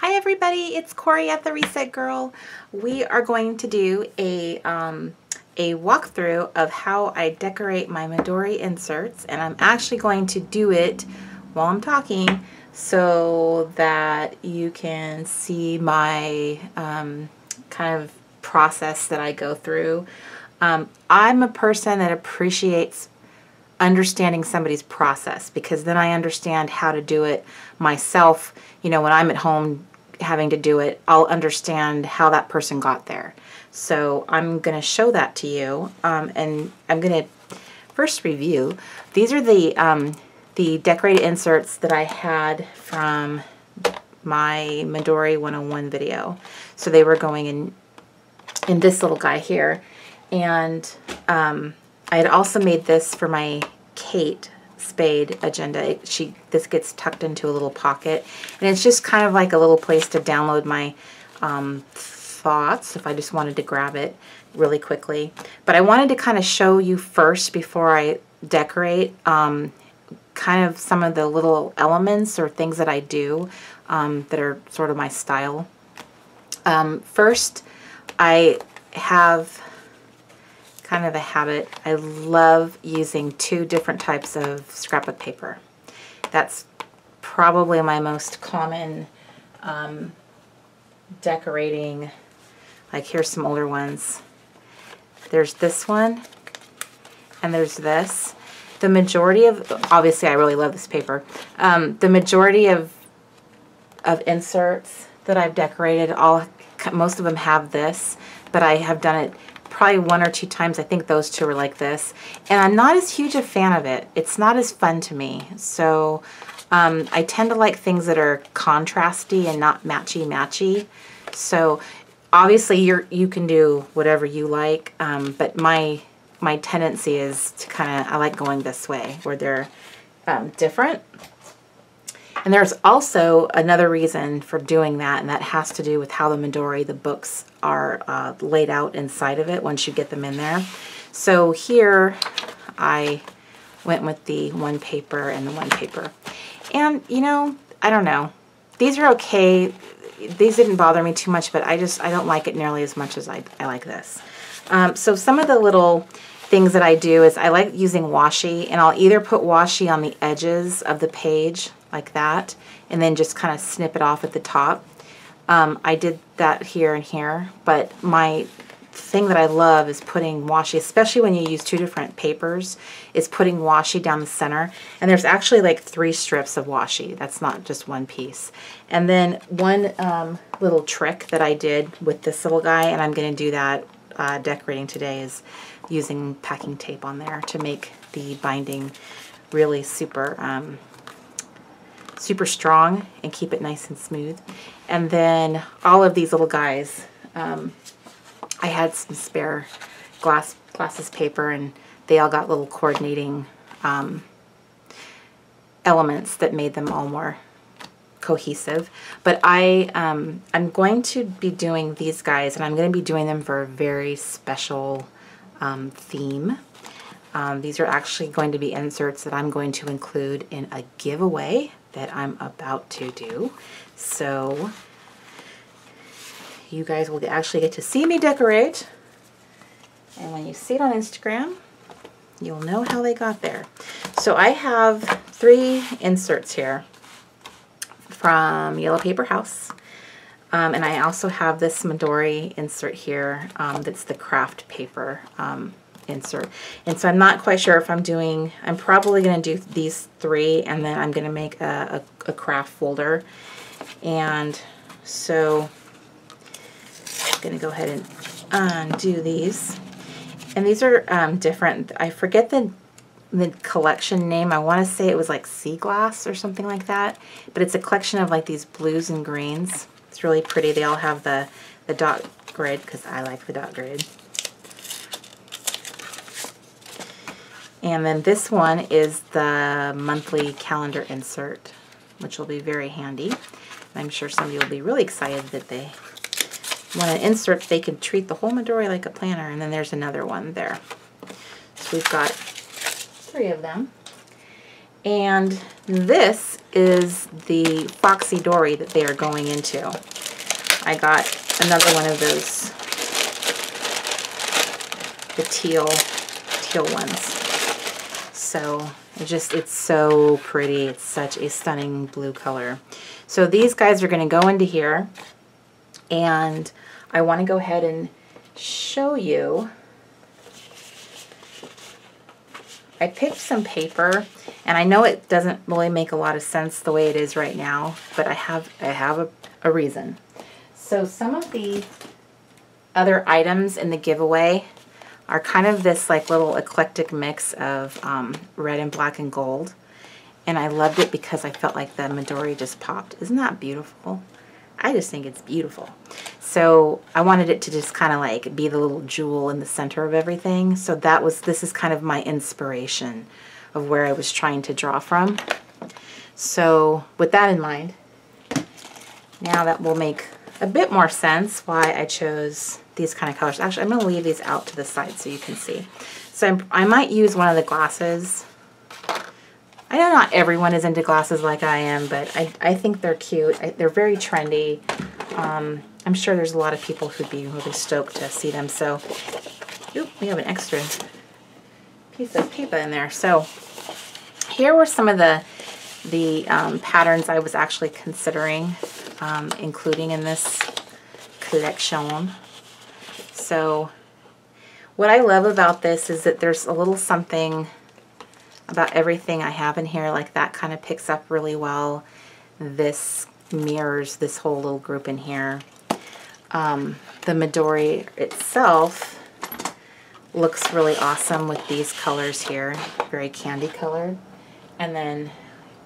Hi everybody, it's Corey at The Reset Girl. We are going to do a, um, a walkthrough of how I decorate my Midori inserts and I'm actually going to do it while I'm talking so that you can see my um, kind of process that I go through. Um, I'm a person that appreciates understanding somebody's process because then I understand how to do it myself. You know, when I'm at home having to do it, I'll understand how that person got there. So I'm going to show that to you um, and I'm going to first review. These are the, um, the decorated inserts that I had from my Midori 101 video. So they were going in, in this little guy here. And um, I had also made this for my Kate Spade agenda. It, she This gets tucked into a little pocket. And it's just kind of like a little place to download my um, thoughts if I just wanted to grab it really quickly. But I wanted to kind of show you first before I decorate um, kind of some of the little elements or things that I do um, that are sort of my style. Um, first, I have kind of a habit. I love using two different types of scrapbook paper. That's probably my most common um, decorating. Like here's some older ones. There's this one and there's this. The majority of, obviously I really love this paper, um, the majority of, of inserts that I've decorated, all most of them have this, but I have done it probably one or two times. I think those two are like this. And I'm not as huge a fan of it. It's not as fun to me. So um, I tend to like things that are contrasty and not matchy-matchy. So obviously you're, you can do whatever you like, um, but my, my tendency is to kind of, I like going this way where they're um, different. And there's also another reason for doing that, and that has to do with how the Midori, the books, are uh, laid out inside of it once you get them in there. So here I went with the one paper and the one paper. And, you know, I don't know. These are okay. These didn't bother me too much, but I just, I don't like it nearly as much as I, I like this. Um, so some of the little things that I do is I like using washi, and I'll either put washi on the edges of the page like that, and then just kind of snip it off at the top. Um, I did that here and here, but my thing that I love is putting washi, especially when you use two different papers, is putting washi down the center. And there's actually like three strips of washi. That's not just one piece. And then one um, little trick that I did with this little guy, and I'm going to do that uh, decorating today, is using packing tape on there to make the binding really super um, super strong and keep it nice and smooth. And then all of these little guys, um, I had some spare glass glasses paper and they all got little coordinating um, elements that made them all more cohesive. But I, um, I'm going to be doing these guys and I'm going to be doing them for a very special um, theme. Um, these are actually going to be inserts that I'm going to include in a giveaway that I'm about to do. So you guys will actually get to see me decorate. And when you see it on Instagram, you'll know how they got there. So I have three inserts here from Yellow Paper House. Um, and I also have this Midori insert here um, that's the Kraft paper um, insert. And so I'm not quite sure if I'm doing, I'm probably going to do these three and then I'm going to make a, a, a, Kraft folder. And so I'm going to go ahead and undo these. And these are um, different. I forget the the collection name. I want to say it was like Sea Glass or something like that. But it's a collection of like these blues and greens. It's really pretty. They all have the, the dot grid because I like the dot grid. And then this one is the monthly calendar insert, which will be very handy. I'm sure some of you will be really excited that they want to insert, they can treat the whole Midori like a planner. And then there's another one there. So we've got three of them. And this is the Foxy Dori that they are going into. I got another one of those, the teal, teal ones. So it just, it's so pretty. It's such a stunning blue color. So these guys are going to go into here and I want to go ahead and show you. I picked some paper and I know it doesn't really make a lot of sense the way it is right now, but I have I have a, a reason. So some of the other items in the giveaway are kind of this like little eclectic mix of um, red and black and gold. And I loved it because I felt like the Midori just popped. Isn't that beautiful? I just think it's beautiful. So I wanted it to just kind of like be the little jewel in the center of everything. So that was, this is kind of my inspiration of where I was trying to draw from. So with that in mind, now that will make a bit more sense why I chose these kind of colors. Actually, I'm going to leave these out to the side so you can see. So I'm, i might use one of the glasses. I know not everyone is into glasses like I am, but I, I think they're cute. I, they're very trendy. Um, I'm sure there's a lot of people who'd be really stoked to see them. So, oop, we have an extra piece of paper in there. So here were some of the the um, patterns I was actually considering um, including in this collection. So what I love about this is that there's a little something about everything I have in here like that kind of picks up really well. This mirrors this whole little group in here. Um, the Midori itself looks really awesome with these colors here, very candy colored. And then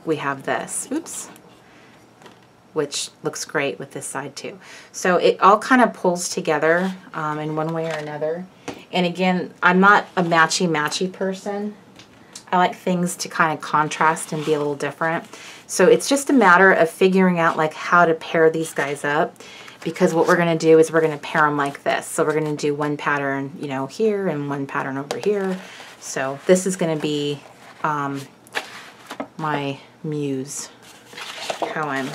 we have this, oops, which looks great with this side too. So it all kind of pulls together um, in one way or another. And again, I'm not a matchy-matchy person. I like things to kind of contrast and be a little different. So it's just a matter of figuring out like how to pair these guys up because what we're going to do is we're going to pair them like this. So we're going to do one pattern, you know, here and one pattern over here. So this is going to be um, my muse, how I'm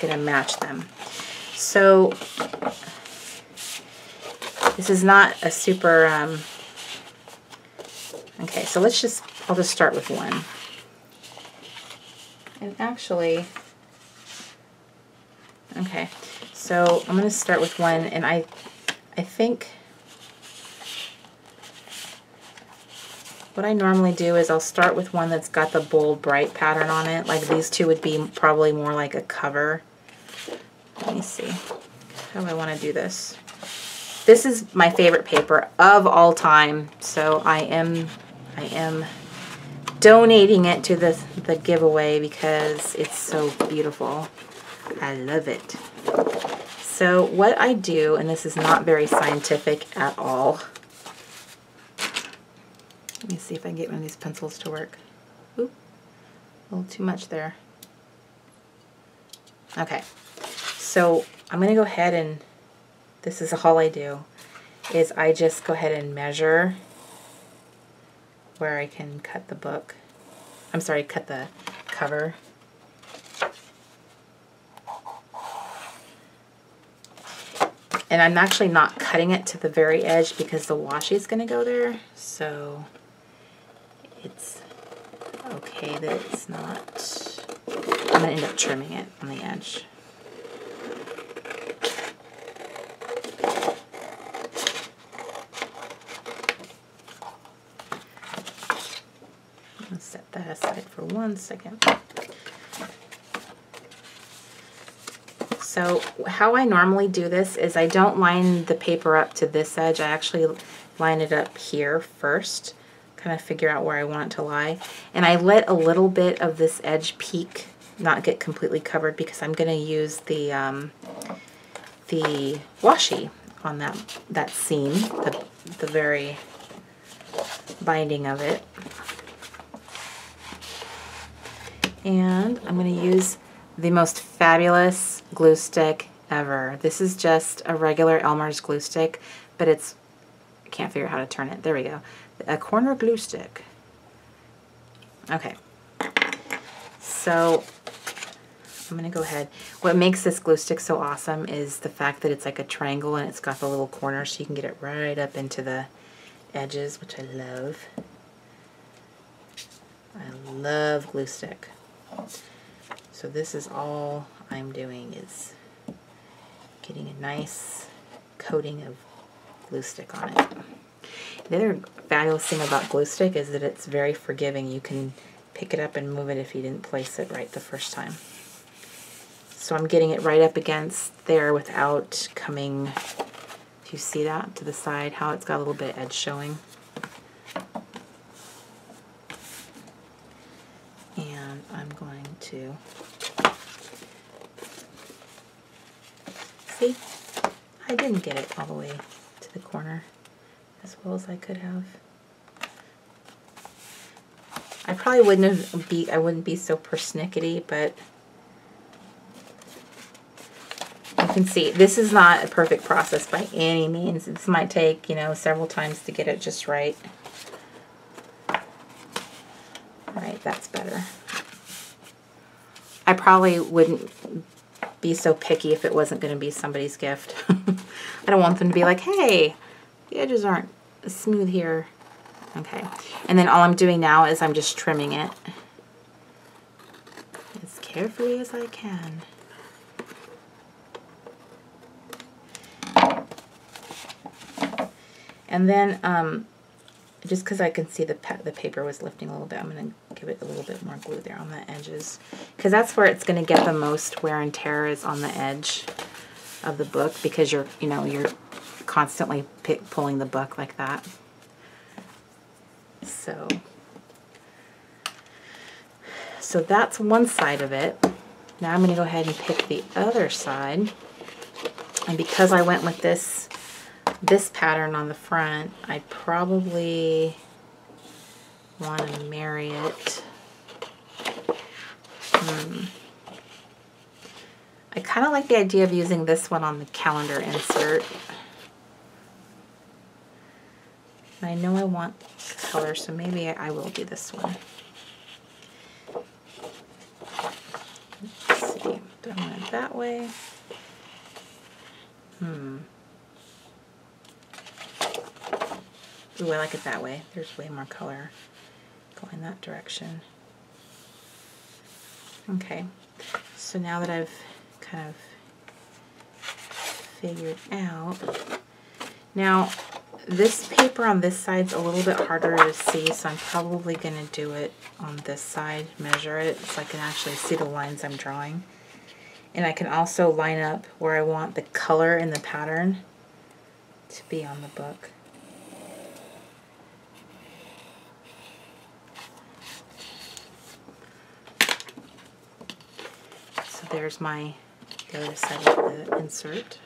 to match them. So this is not a super, um, okay, so let's just, I'll just start with one. And actually, okay, so I'm going to start with one, and I, I think what I normally do is I'll start with one that's got the bold, bright pattern on it. Like these two would be probably more like a cover. Let me see. How I want to do this? This is my favorite paper of all time, so I am, I am donating it to the, the giveaway because it's so beautiful. I love it. So what I do, and this is not very scientific at all. Let me see if I can get one of these pencils to work. Oop, a little too much there. Okay, so I'm going to go ahead and, this is all I do, is I just go ahead and measure where I can cut the book. I'm sorry, cut the cover. And I'm actually not cutting it to the very edge because the washi is going to go there. So it's okay that it's not. I'm going to end up trimming it on the edge. Let's set that aside for one second. So how I normally do this is I don't line the paper up to this edge. I actually line it up here first, kind of figure out where I want it to lie. And I let a little bit of this edge peek, not get completely covered because I'm going to use the, um, the washi on that, that seam, the, the very binding of it. And I'm going to use the most fabulous glue stick ever. This is just a regular Elmer's glue stick, but it's, I can't figure out how to turn it. There we go. A corner glue stick. Okay. So I'm going to go ahead. What makes this glue stick so awesome is the fact that it's like a triangle and it's got the little corner so you can get it right up into the edges, which I love. I love glue stick. So this is all I'm doing is getting a nice coating of glue stick on it. The other fabulous thing about glue stick is that it's very forgiving. You can pick it up and move it if you didn't place it right the first time. So I'm getting it right up against there without coming, if you see that to the side, how it's got a little bit of edge showing. And I'm going to, see, I didn't get it all the way to the corner as well as I could have. I probably wouldn't be I wouldn't be so persnickety, but you can see, this is not a perfect process by any means. This might take, you know, several times to get it just right. Right, that's better. I probably wouldn't be so picky if it wasn't going to be somebody's gift. I don't want them to be like, hey, the edges aren't smooth here. Okay, and then all I'm doing now is I'm just trimming it as carefully as I can. And then, um, just because I can see the, the paper was lifting a little bit, I'm going to give it a little bit more glue there on the edges. Because that's where it's going to get the most wear and tear is on the edge of the book because you're, you know, you're constantly pick, pulling the book like that. So, so that's one side of it. Now I'm going to go ahead and pick the other side. And because I went with this this pattern on the front, I probably want to marry it. Hmm. I kind of like the idea of using this one on the calendar insert. I know I want color, so maybe I will do this one. Let's see, do I want it that way? Hmm. Ooh, I like it that way. There's way more color going that direction. Okay, so now that I've kind of figured out, now this paper on this side's a little bit harder to see, so I'm probably going to do it on this side, measure it, so I can actually see the lines I'm drawing. And I can also line up where I want the color and the pattern to be on the book. So there's my the other side of the insert.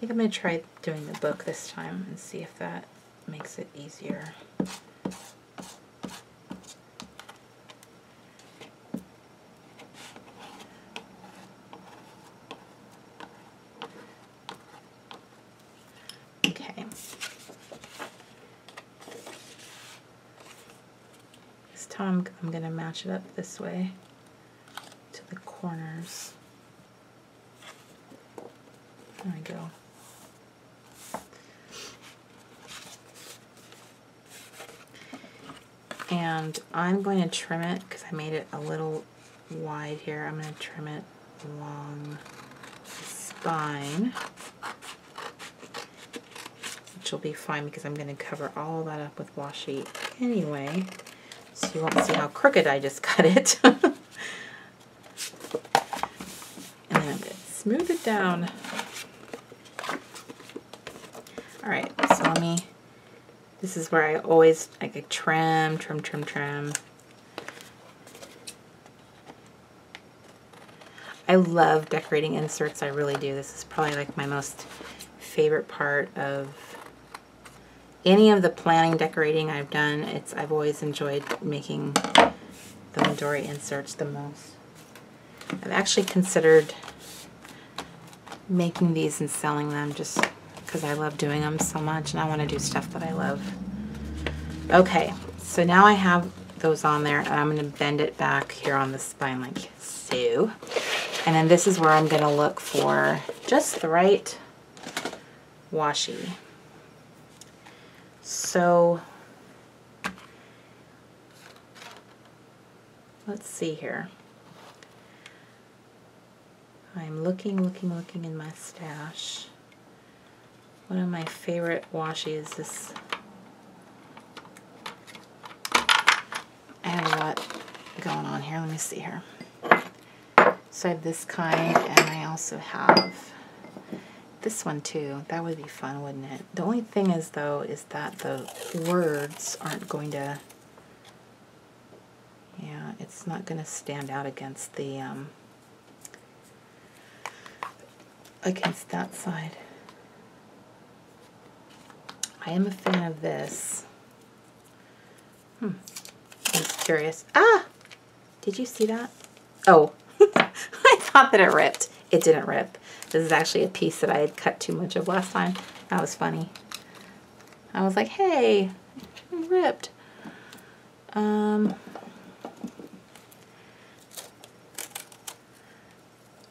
think I'm going to try doing the book this time and see if that makes it easier. Okay. This time I'm going to match it up this way to the corners. There we go. And I'm going to trim it because I made it a little wide here. I'm going to trim it along the spine, which will be fine because I'm going to cover all that up with washi anyway, so you won't see how crooked I just cut it. and then I'm going to smooth it down. All right, so let me, this is where I always, like trim, trim, trim, trim. I love decorating inserts, I really do. This is probably like my most favorite part of any of the planning decorating I've done. It's I've always enjoyed making the Midori inserts the most. I've actually considered making these and selling them just because I love doing them so much and I want to do stuff that I love. Okay, so now I have those on there and I'm going to bend it back here on the spine like so. And then this is where I'm going to look for just the right washi. So let's see here. I'm looking, looking, looking in my stash. One of my favorite washi is this. I have a lot going on here. Let me see here. So I have this kind, and I also have this one too. That would be fun, wouldn't it? The only thing is, though, is that the words aren't going to, yeah, it's not going to stand out against the, um, against that side. I am a fan of this. Hmm. I'm curious. Ah! Did you see that? Oh, I thought that it ripped. It didn't rip. This is actually a piece that I had cut too much of last time. That was funny. I was like, hey, it ripped. Um,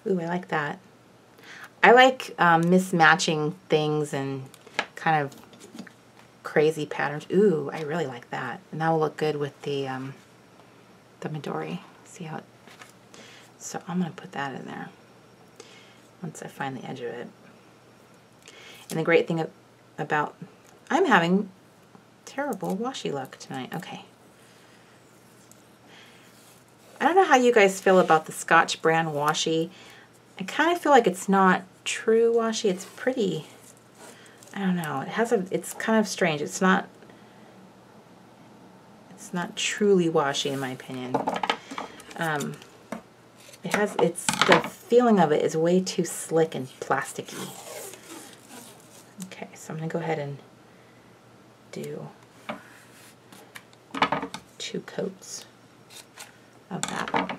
ooh, I like that. I like um, mismatching things and kind of crazy patterns. Ooh, I really like that. And that will look good with the, um, the Midori. See how it, so I'm going to put that in there once I find the edge of it. And the great thing about, I'm having terrible washi luck tonight. Okay. I don't know how you guys feel about the Scotch brand washi. I kind of feel like it's not true washi. It's pretty, I don't know. It has a, it's kind of strange. It's not, it's not truly washi in my opinion. Um, it has, it's, the feeling of it is way too slick and plasticky. Okay, so I'm to go ahead and do two coats of that.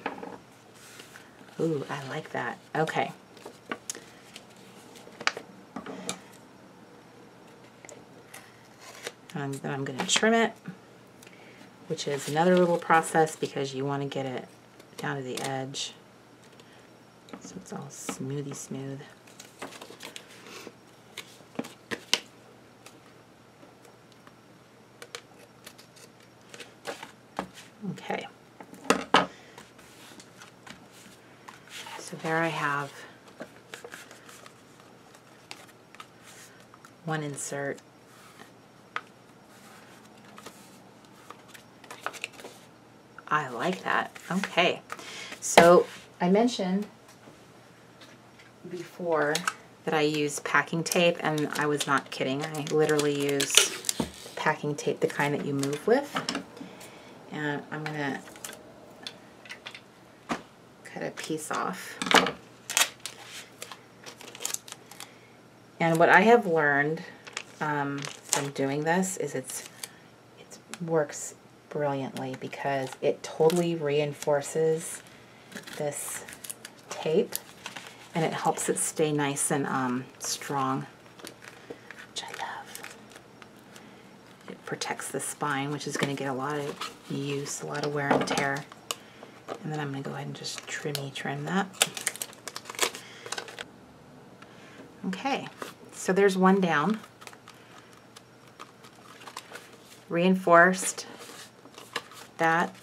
Ooh, I like that. Okay. And then I'm going to trim it, which is another little process because you want to get it down to the edge so it's all smoothy smooth. Okay. So there I have one insert. I like that. Okay. So I mentioned before that I use packing tape, and I was not kidding. I literally use packing tape, the kind that you move with. And I'm going to cut a piece off. And what I have learned um, from doing this is it's it works brilliantly because it totally reinforces this tape and it helps it stay nice and um, strong, which I love. It protects the spine, which is going to get a lot of use, a lot of wear and tear. And then I'm going to go ahead and just trimmy trim that. Okay, so there's one down. Reinforced that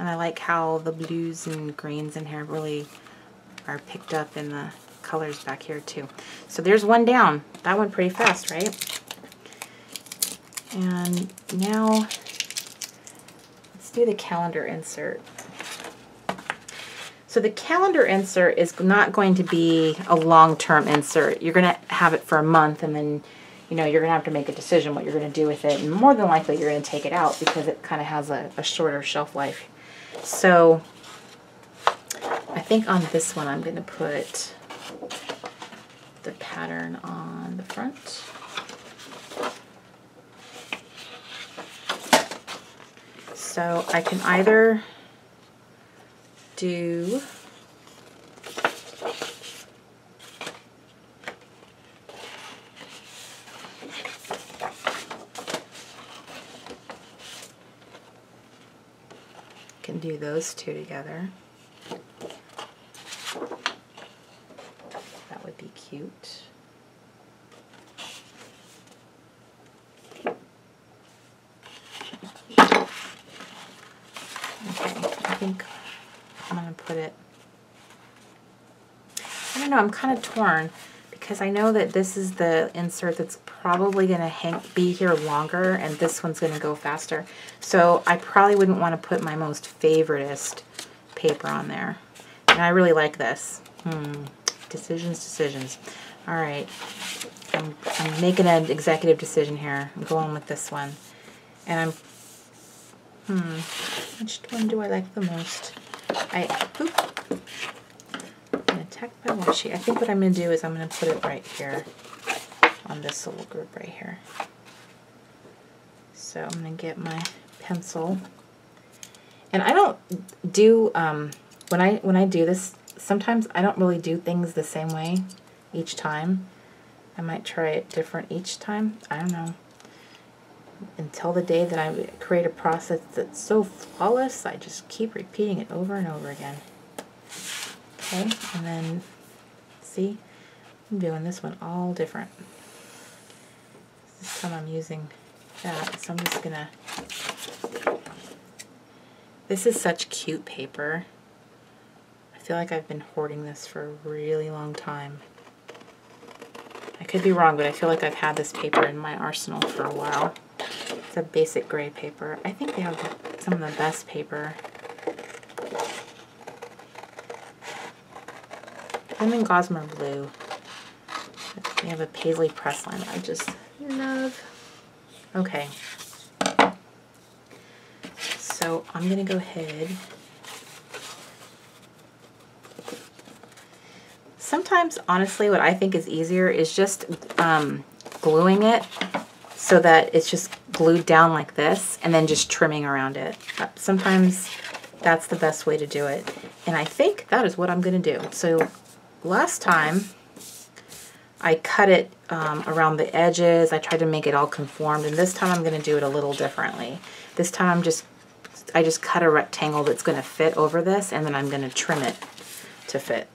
and I like how the blues and greens in here really are picked up in the colors back here too. So there's one down. That went pretty fast, right? And now let's do the calendar insert. So the calendar insert is not going to be a long-term insert. You're going to have it for a month and then, you know, you're going to have to make a decision what you're going to do with it. And more than likely you're going to take it out because it kind of has a, a shorter shelf life. So I think on this one I'm going to put the pattern on the front. So I can either do do those two together. That would be cute. Okay, I think I'm gonna put it, I don't know, I'm kind of torn because I know that this is the insert that's probably gonna hang, be here longer and this one's gonna go faster. So I probably wouldn't wanna put my most favoritist paper on there. And I really like this. Hmm. Decisions, decisions. All right. I'm, I'm making an executive decision here. I'm going with this one. And I'm Hmm. Which one do I like the most? I oop. I'm attacked by washi. I think what I'm going to do is I'm going to put it right here on this little group right here. So I'm going to get my pencil. And I don't do um, when I when I do this. Sometimes I don't really do things the same way each time. I might try it different each time. I don't know until the day that I create a process that's so flawless, I just keep repeating it over and over again. Okay, and then see, I'm doing this one all different. This time I'm using that, so I'm just gonna, this is such cute paper. I feel like I've been hoarding this for a really long time. I could be wrong, but I feel like I've had this paper in my arsenal for a while. It's a BasicGrey paper. I think they have some of the best paper. I'm in Gossamer Blue. They have a Paisley press line I just love. Okay. So I'm going to go ahead. Sometimes, honestly, what I think is easier is just um, gluing it so that it's just glued down like this and then just trimming around it. Uh, sometimes that's the best way to do it. And I think that is what I'm going to do. So last time I cut it um, around the edges. I tried to make it all conformed and this time I'm going to do it a little differently. This time I'm just, I just cut a rectangle that's going to fit over this and then I'm going to trim it to fit.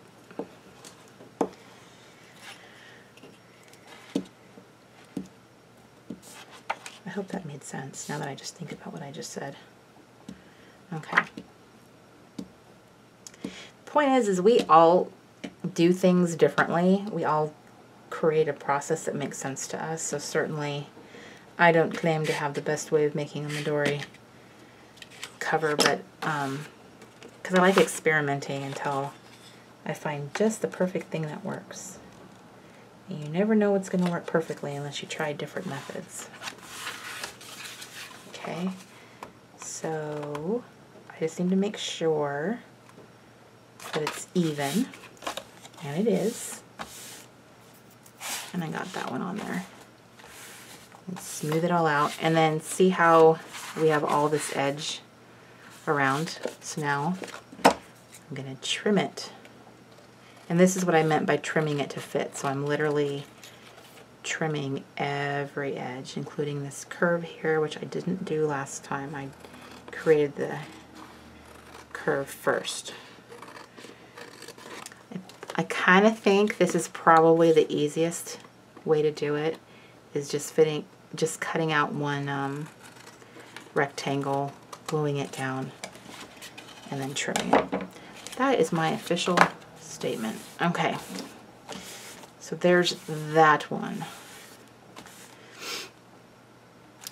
I hope that made sense now that I just think about what I just said. Okay. Point is, is we all do things differently. We all create a process that makes sense to us. So certainly I don't claim to have the best way of making a Midori cover, but um, because I like experimenting until I find just the perfect thing that works. And you never know what's going to work perfectly unless you try different methods. Okay, so I just need to make sure that it's even, and it is. And I got that one on there. And smooth it all out, and then see how we have all this edge around. So now I'm going to trim it. And this is what I meant by trimming it to fit. So I'm literally trimming every edge, including this curve here, which I didn't do last time. I created the curve first. I, I kind of think this is probably the easiest way to do it, is just fitting, just cutting out one um, rectangle, gluing it down, and then trimming it. That is my official statement. Okay. So there's that one.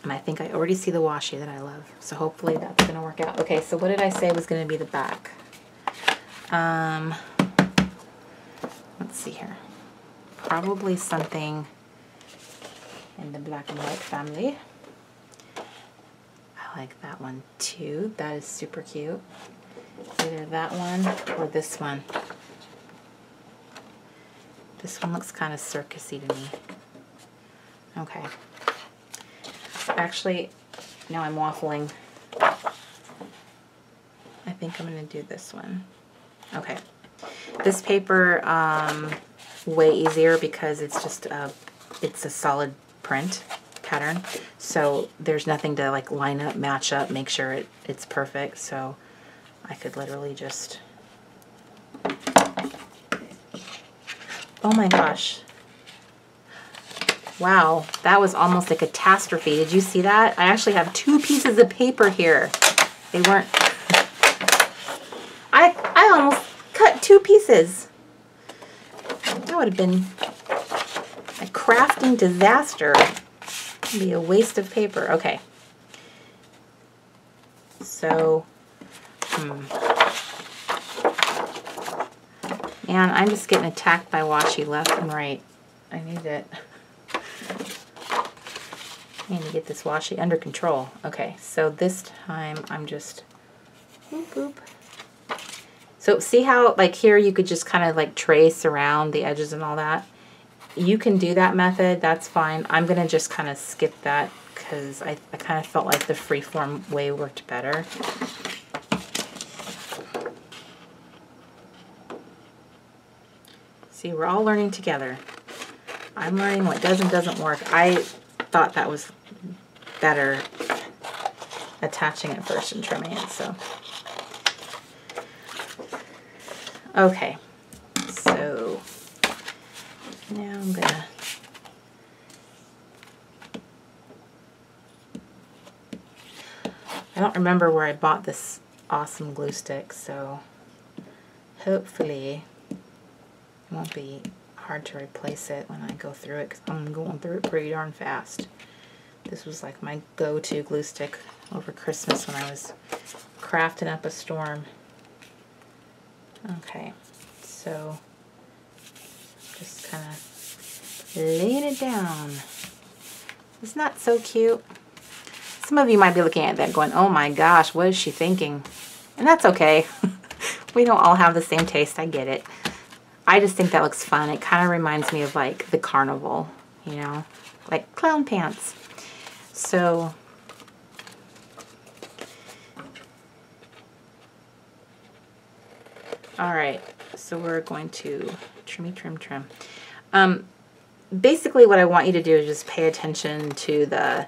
And I think I already see the washi that I love. So hopefully that's going to work out. Okay, so what did I say was going to be the back? Um, let's see here. Probably something in the black and white family. I like that one too. That is super cute. Either that one or this one. This one looks kind of circusy to me. Okay. Actually, now I'm waffling. I think I'm going to do this one. Okay. This paper, um, way easier because it's just a, it's a solid print pattern. So there's nothing to like line up, match up, make sure it, it's perfect. So I could literally just, oh my gosh. Wow, that was almost a catastrophe. Did you see that? I actually have two pieces of paper here. They weren't, I, I almost cut two pieces. Would have been a crafting disaster. It'd be a waste of paper. Okay. So, hmm. Man, I'm just getting attacked by washi left and right. I need it. I need to get this washi under control. Okay, so this time I'm just boop boop. So see how like here you could just kind of like trace around the edges and all that? You can do that method, that's fine. I'm gonna just kind of skip that because I, I kind of felt like the freeform way worked better. See, we're all learning together. I'm learning what does and doesn't work. I thought that was better attaching it first and trimming it, so. Okay, so now I'm gonna I don't remember where I bought this awesome glue stick, so hopefully it won't be hard to replace it when I go through it because I'm going through it pretty darn fast. This was like my go-to glue stick over Christmas when I was crafting up a storm. Okay, so just kind of laying it down. It's not so cute. Some of you might be looking at that going, oh my gosh, what is she thinking? And that's okay. we don't all have the same taste, I get it. I just think that looks fun. It kind of reminds me of like the carnival, you know, like clown pants. So all right, so we're going to trimmy, trim, trim. Um, basically what I want you to do is just pay attention to the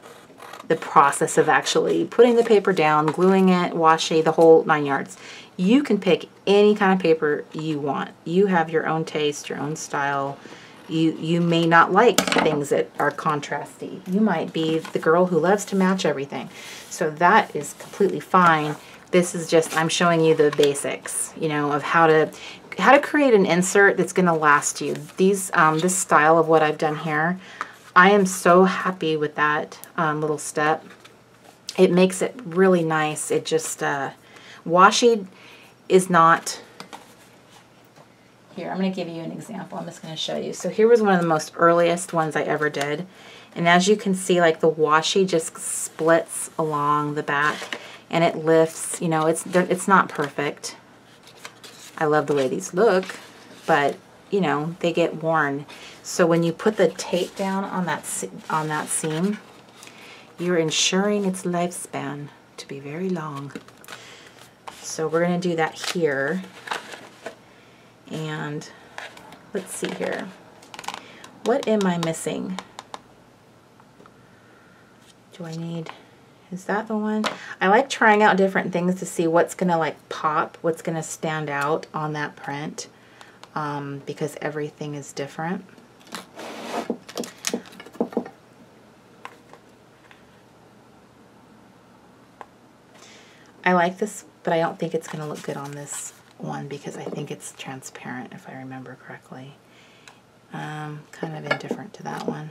the process of actually putting the paper down, gluing it, washi, the whole nine yards. You can pick any kind of paper you want. You have your own taste, your own style. You, you may not like things that are contrasty. You might be the girl who loves to match everything. So that is completely fine. This is just, I'm showing you the basics, you know, of how to how to create an insert that's going to last you. These, um, this style of what I've done here, I am so happy with that um, little step. It makes it really nice. It just, uh, washi is not, here, I'm going to give you an example. I'm just going to show you. So here was one of the most earliest ones I ever did. And as you can see, like the washi just splits along the back and it lifts, you know, it's, it's not perfect. I love the way these look, but you know, they get worn. So when you put the tape down on that, on that seam, you're ensuring its lifespan to be very long. So we're going to do that here. And let's see here. What am I missing? Do I need, is that the one? I like trying out different things to see what's going to like pop, what's going to stand out on that print um, because everything is different. I like this, but I don't think it's going to look good on this one because I think it's transparent if I remember correctly. Um, kind of indifferent to that one.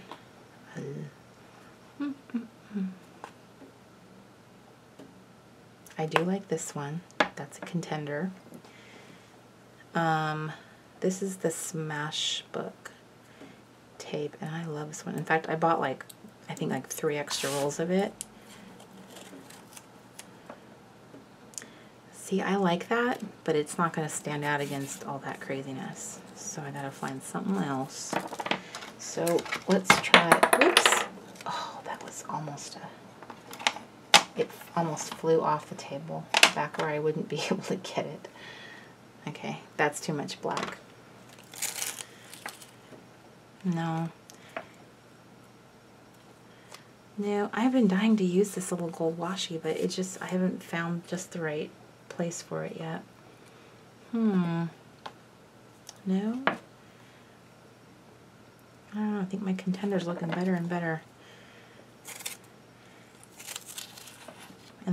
I do like this one. That's a contender. Um, this is the Smash Book tape, and I love this one. In fact, I bought like, I think like three extra rolls of it. See, I like that, but it's not going to stand out against all that craziness. So I got to find something else. So let's try, whoops. Oh, that was almost a, it almost flew off the table back where I wouldn't be able to get it. Okay, that's too much black. No. No, I've been dying to use this little gold washi, but it just, I haven't found just the right place for it yet. Hmm. No? I don't know, I think my contender's looking better and better.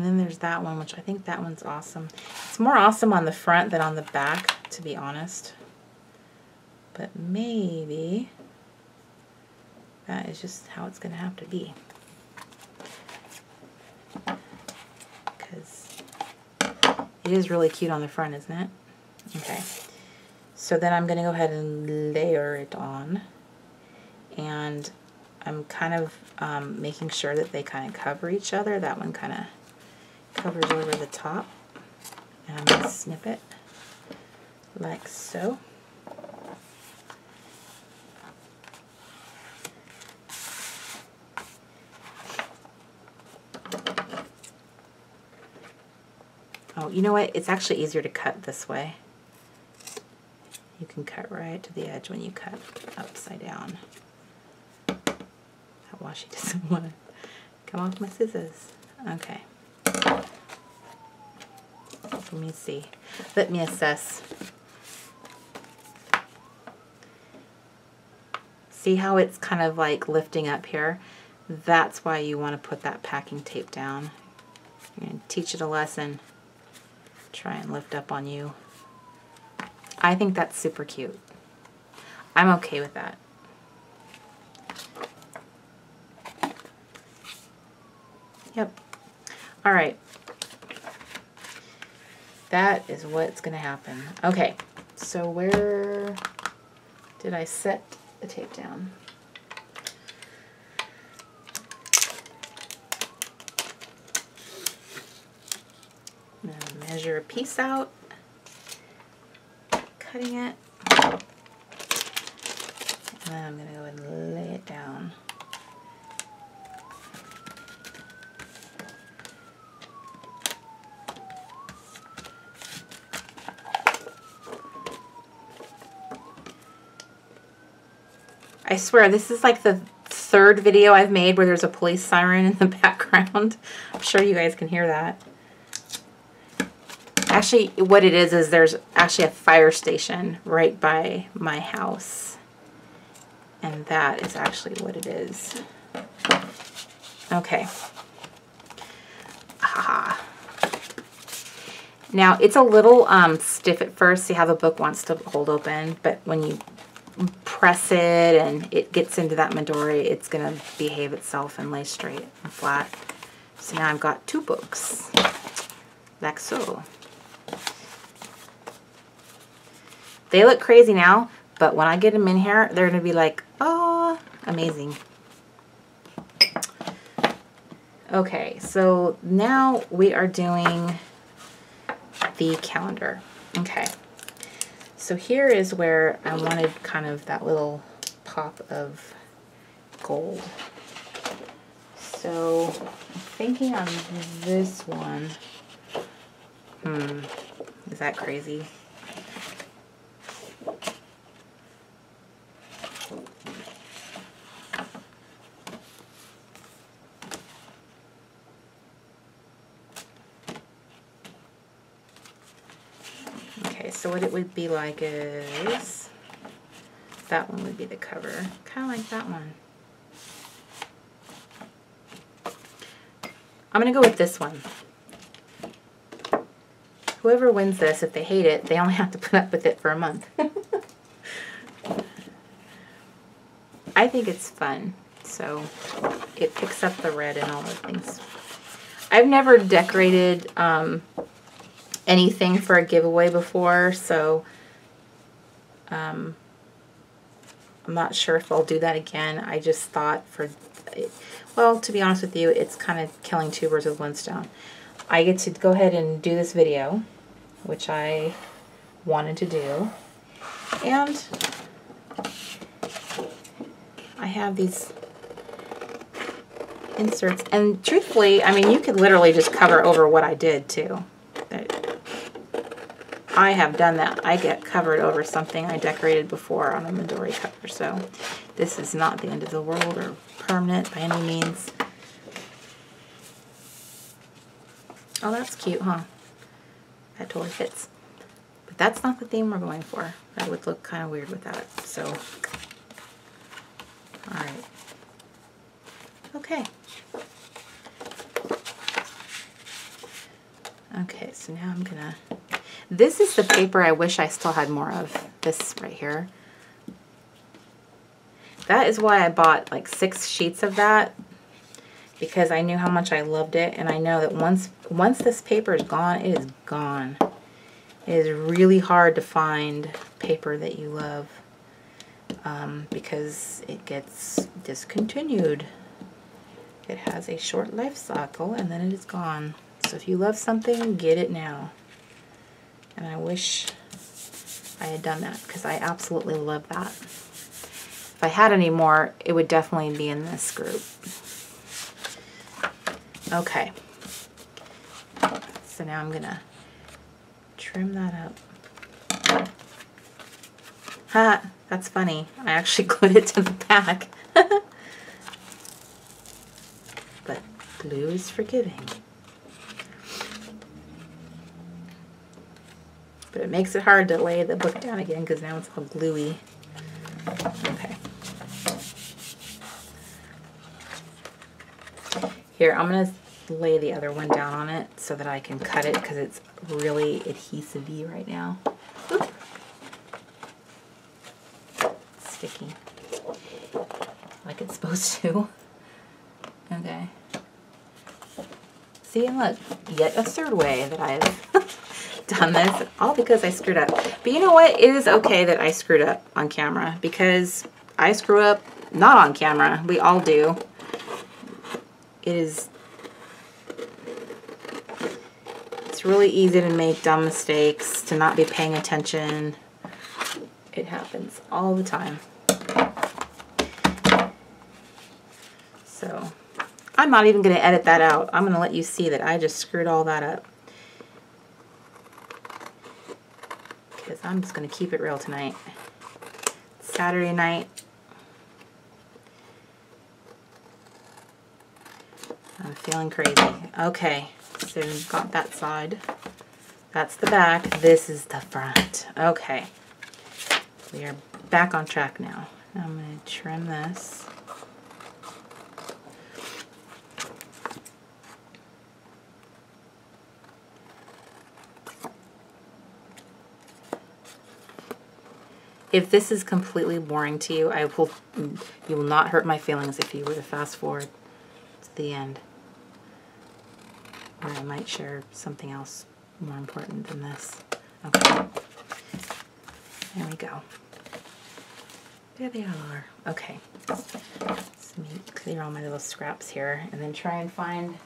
And then there's that one, which I think that one's awesome. It's more awesome on the front than on the back, to be honest. But maybe that is just how it's going to have to be. Because it is really cute on the front, isn't it? Okay. So then I'm going to go ahead and layer it on. And I'm kind of um, making sure that they kind of cover each other. That one kind of covers over the top. And I'm going to snip it like so. Oh, you know what? It's actually easier to cut this way. You can cut right to the edge when you cut upside down. That washi doesn't want to come off my scissors. Okay. Let me see. Let me assess. See how it's kind of like lifting up here? That's why you want to put that packing tape down. You're going to teach it a lesson try and lift up on you. I think that's super cute. I'm okay with that. Yep. All right. That is what's going to happen. Okay, so where did I set the tape down? measure a piece out, cutting it, and then I'm going to go and lay it down. I swear, this is like the third video I've made where there's a police siren in the background. I'm sure you guys can hear that. Actually, what it is, is there's actually a fire station right by my house. And that is actually what it is. Okay. Haha. Now, it's a little um, stiff at first. See how the book wants to hold open, but when you press it and it gets into that Midori, it's going to behave itself and lay straight and flat. So now I've got two books, like so. They look crazy now, but when I get them in here, they're going to be like, oh, amazing. Okay, so now we are doing the calendar. Okay, so here is where I wanted kind of that little pop of gold. So I'm thinking on this one, hmm, is that crazy? So what it would be like is, that one would be the cover, kind of like that one. I'm going to go with this one. Whoever wins this, if they hate it, they only have to put up with it for a month. I think it's fun, so it picks up the red and all the things. I've never decorated um, anything for a giveaway before, so Um, I'm not sure if I'll do that again. I just thought for, well, to be honest with you, it's kind of killing two birds with one stone. I get to go ahead and do this video, which I wanted to do. And I have these inserts. And truthfully, I mean, you could literally just cover over what I did too. I have done that. I get covered over something I decorated before on a Midori cover. So this is not the end of the world or permanent by any means. Oh, that's cute, huh? That totally fits. But that's not the theme we're going for. That would look kind of weird without it. So, all right. Okay. Okay, so now I'm gonna, this is the paper I wish I still had more of, this right here. That is why I bought like six sheets of that because I knew how much I loved it and I know that once once this paper is gone, it is gone. It is really hard to find paper that you love um, because it gets discontinued. It has a short life cycle and then it is gone. So if you love something, get it now. And I wish I had done that because I absolutely love that. If I had any more, it would definitely be in this group. Okay. So now I'm going to trim that up. Ha, that's funny. I actually glued it to the back. but glue is forgiving. But it makes it hard to lay the book down again because now it's all gluey. Okay. Here, I'm going to lay the other one down on it so that I can cut it because it's really adhesive right now. Oop. Sticky. Like it's supposed to. Okay. See, and look, yet a third way that I've done this, all because I screwed up. But you know what? It is okay that I screwed up on camera because I screw up not on camera. We all do. It is it's really easy to make dumb mistakes, to not be paying attention. It happens all the time. So, I'm not even going to edit that out. I'm going to let you see that I just screwed all that up. Because I'm just going to keep it real tonight. Saturday night. I'm feeling crazy. Okay. So we've got that side. That's the back. This is the front. Okay. We are back on track now. I'm going to trim this. If this is completely boring to you, I will you will not hurt my feelings if you were to fast forward to the end. Or I might share something else more important than this. Okay. There we go. There they are. Okay. Let me clear all my little scraps here and then try and find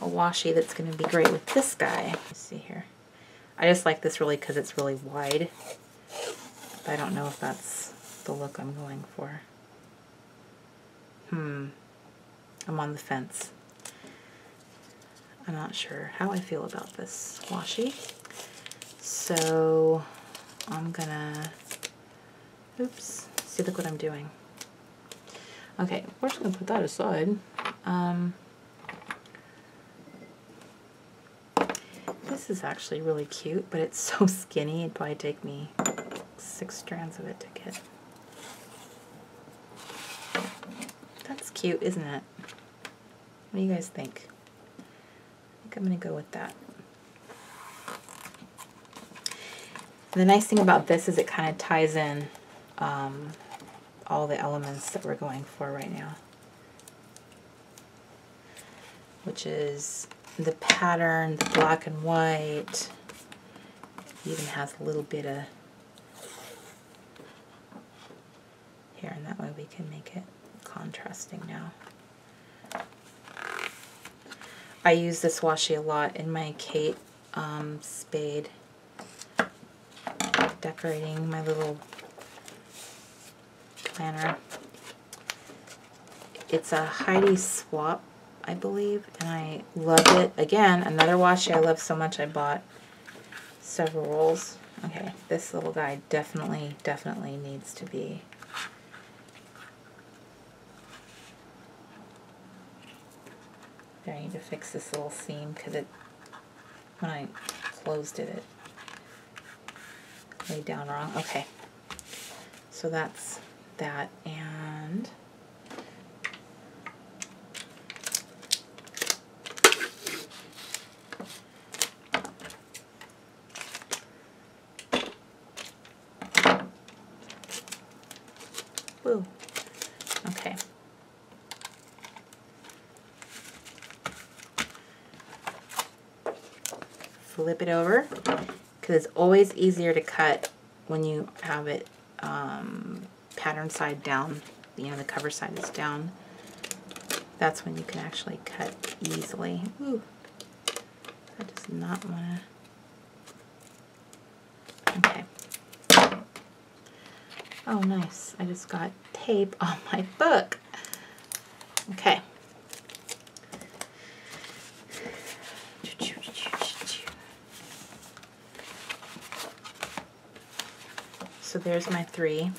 a washi that's going to be great with this guy. Let's see here. I just like this really because it's really wide. But I don't know if that's the look I'm going for. Hmm. I'm on the fence. I'm not sure how I feel about this washi. So I'm gonna, oops, see look what I'm doing. Okay, we're just gonna put that aside. Um, this is actually really cute, but it's so skinny, it'd probably take me six strands of it to get. That's cute, isn't it? What do you guys think? I think I'm going to go with that. the nice thing about this is it kind of ties in um, all the elements that we're going for right now. Which is the pattern, the black and white. It even has a little bit of here and that way we can make it contrasting now. I use this washi a lot in my Kate um, Spade decorating my little planner. It's a Heidi Swapp, I believe, and I love it. Again, another washi I love so much I bought several rolls. Okay, this little guy definitely, definitely needs to be I need to fix this little seam because it, when I closed it, it laid down wrong. Okay, so that's that and Woo. Okay. Flip it over because it's always easier to cut when you have it um, pattern side down. You know, the cover side is down. That's when you can actually cut easily. Ooh, that does not want to. Okay. Oh, nice. I just got tape on my book. Okay. So there's my three.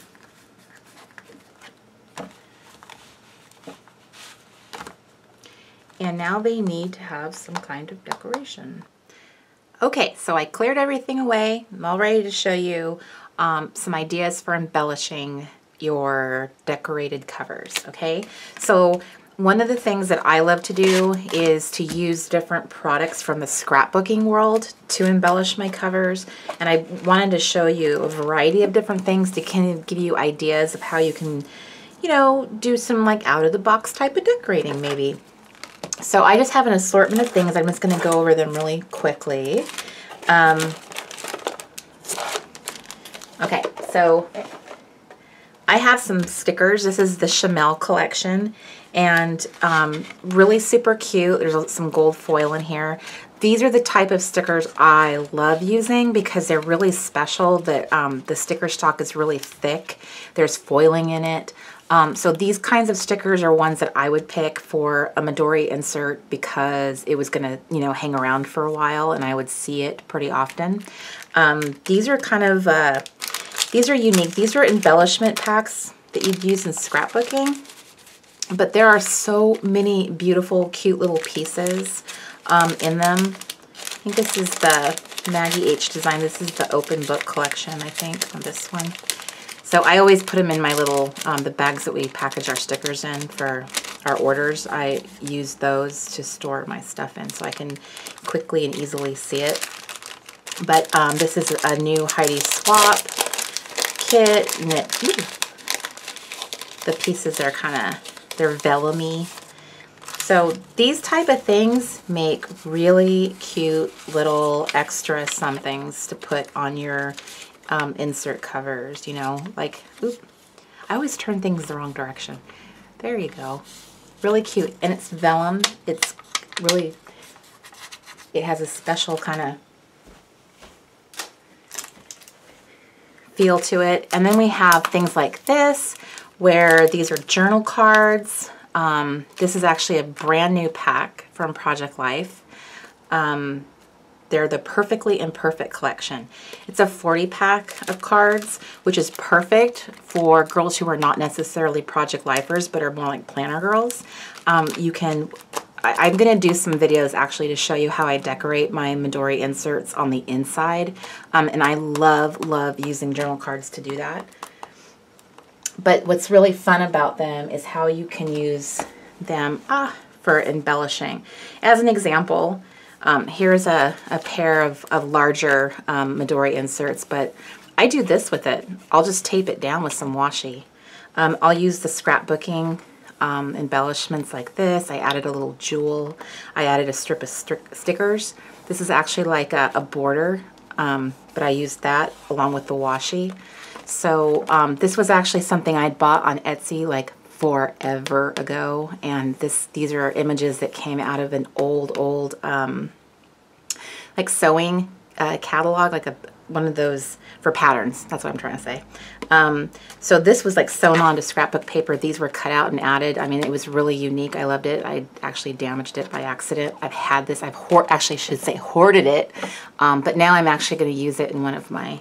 And now they need to have some kind of decoration. Okay, so I cleared everything away. I'm all ready to show you um, some ideas for embellishing your decorated covers, okay? So one of the things that I love to do is to use different products from the scrapbooking world to embellish my covers. And I wanted to show you a variety of different things to kind of give you ideas of how you can, you know, do some like out of the box type of decorating maybe. So I just have an assortment of things. I'm just going to go over them really quickly. Um, okay, so I have some stickers. This is the Shimelle collection and um, really super cute. There's some gold foil in here. These are the type of stickers I love using because they're really special. The, um, the sticker stock is really thick. There's foiling in it. Um, so these kinds of stickers are ones that I would pick for a Midori insert because it was going to, you know, hang around for a while and I would see it pretty often. Um, these are kind of, uh, these are unique. These are embellishment packs that you'd use in scrapbooking. But there are so many beautiful, cute little pieces um, in them. I think this is the Maggie H design. This is the open book collection, I think, on this one. So I always put them in my little, um, the bags that we package our stickers in for our orders. I use those to store my stuff in so I can quickly and easily see it. But um, this is a new Heidi Swapp kit. And it, the pieces are kind of they're vellumy. So these type of things make really cute little extra somethings to put on your um, insert covers, you know, like, oop, I always turn things the wrong direction. There you go. Really cute. And it's vellum. It's really, it has a special kind of feel to it. And then we have things like this, where these are journal cards. Um, this is actually a brand new pack from Project Life. Um, they're the Perfectly Imperfect collection. It's a 40 pack of cards, which is perfect for girls who are not necessarily Project Lifers, but are more like planner girls. Um, you can, I, am going to do some videos actually to show you how I decorate my Midori inserts on the inside. Um, and I love, love using journal cards to do that. But what's really fun about them is how you can use them ah, for embellishing. As an example, um, here's a, a pair of, of larger um, Midori inserts, but I do this with it. I'll just tape it down with some washi. Um, I'll use the scrapbooking um, embellishments like this. I added a little jewel. I added a strip of stickers. This is actually like a, a border, um, but I used that along with the washi. So um, this was actually something I'd bought on Etsy like forever ago. And this these are images that came out of an old, old um, like sewing uh, catalog, like a one of those for patterns. That's what I'm trying to say. Um, so this was like sewn onto scrapbook paper. These were cut out and added. I mean, it was really unique. I loved it. I actually damaged it by accident. I've had this. I've hoard actually should say hoarded it, um, but now I'm actually going to use it in one of my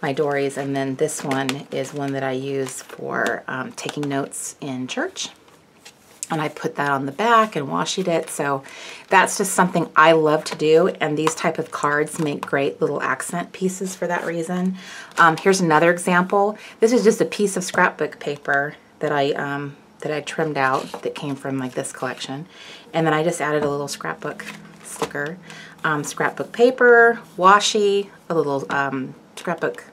my dories. And then this one is one that I use for um, taking notes in church and I put that on the back and washi it. So that's just something I love to do. And these type of cards make great little accent pieces for that reason. Um, here's another example. This is just a piece of scrapbook paper that I, um, that I trimmed out that came from like this collection. And then I just added a little scrapbook sticker, um, scrapbook paper, washi, a little um, scrapbook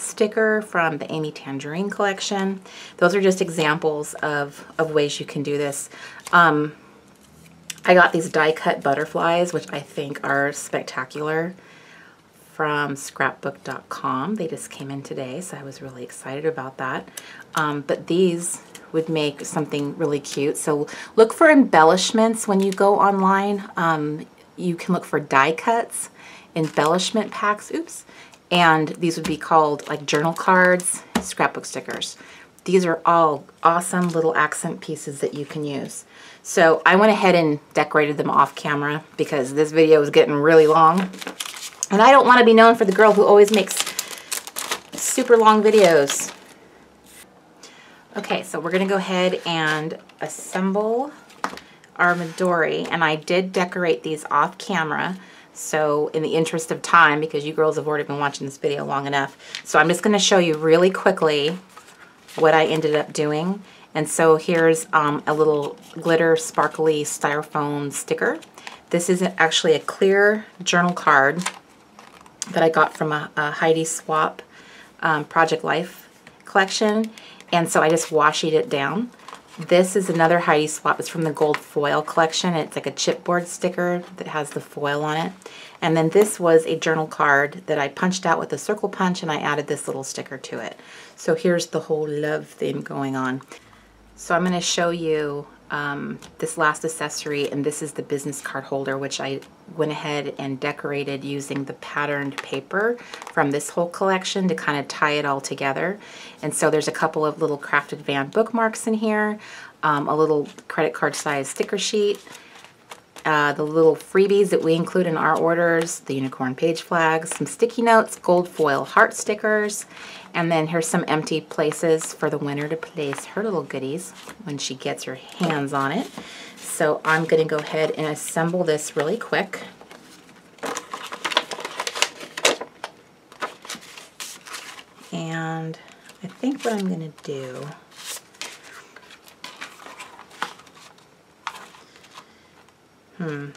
sticker from the Amy Tangerine collection. Those are just examples of, of ways you can do this. Um, I got these die cut butterflies, which I think are spectacular from scrapbook.com. They just came in today, so I was really excited about that. Um, but these would make something really cute. So look for embellishments when you go online. Um, you can look for die cuts, embellishment packs, oops, and these would be called like journal cards, scrapbook stickers. These are all awesome little accent pieces that you can use. So I went ahead and decorated them off camera because this video is getting really long. And I don't want to be known for the girl who always makes super long videos. Okay, so we're going to go ahead and assemble our Midori. And I did decorate these off camera. So in the interest of time, because you girls have already been watching this video long enough, so I'm just going to show you really quickly what I ended up doing. And so here's um, a little glitter sparkly styrofoam sticker. This is actually a clear journal card that I got from a, a Heidi Swapp um, Project Life collection. And so I just washied it down. This is another Heidi Swapp. It's from the Gold Foil collection. It's like a chipboard sticker that has the foil on it. And then this was a journal card that I punched out with a circle punch and I added this little sticker to it. So here's the whole love theme going on. So I'm going to show you um, this last accessory and this is the business card holder which I went ahead and decorated using the patterned paper from this whole collection to kind of tie it all together and so there's a couple of little crafted van bookmarks in here um, a little credit card size sticker sheet uh, the little freebies that we include in our orders, the unicorn page flags, some sticky notes, gold foil heart stickers, and then here's some empty places for the winner to place her little goodies when she gets her hands on it. So I'm going to go ahead and assemble this really quick. And I think what I'm going to do Hmm.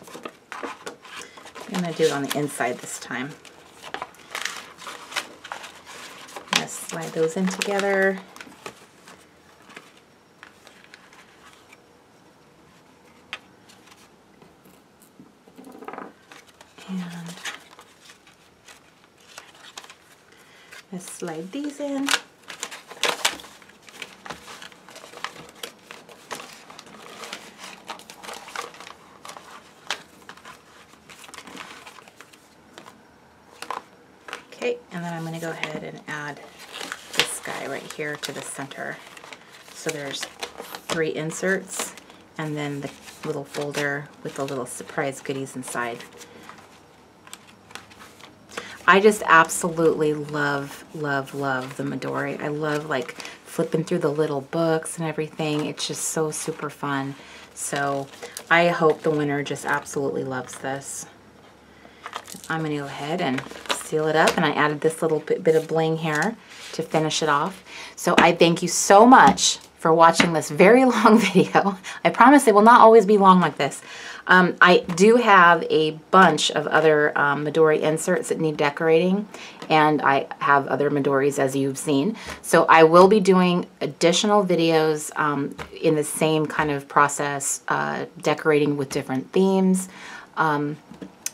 I'm going to do it on the inside this time. Slide those in together. And let's slide these in. Okay, and then I'm going to go ahead and add this guy right here to the center. So there's three inserts and then the little folder with the little surprise goodies inside. I just absolutely love, love, love the Midori. I love like flipping through the little books and everything. It's just so super fun. So I hope the winner just absolutely loves this. I'm going to go ahead and seal it up and I added this little bit, bit of bling here to finish it off. So I thank you so much for watching this very long video. I promise it will not always be long like this. Um, I do have a bunch of other um, Midori inserts that need decorating and I have other Midoris as you've seen. So I will be doing additional videos um, in the same kind of process, uh, decorating with different themes. Um,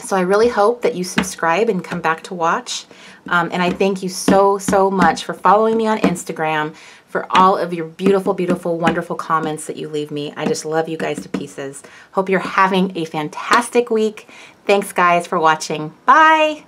So I really hope that you subscribe and come back to watch. Um, and I thank you so, so much for following me on Instagram, for all of your beautiful, beautiful, wonderful comments that you leave me. I just love you guys to pieces. Hope you're having a fantastic week. Thanks, guys, for watching. Bye.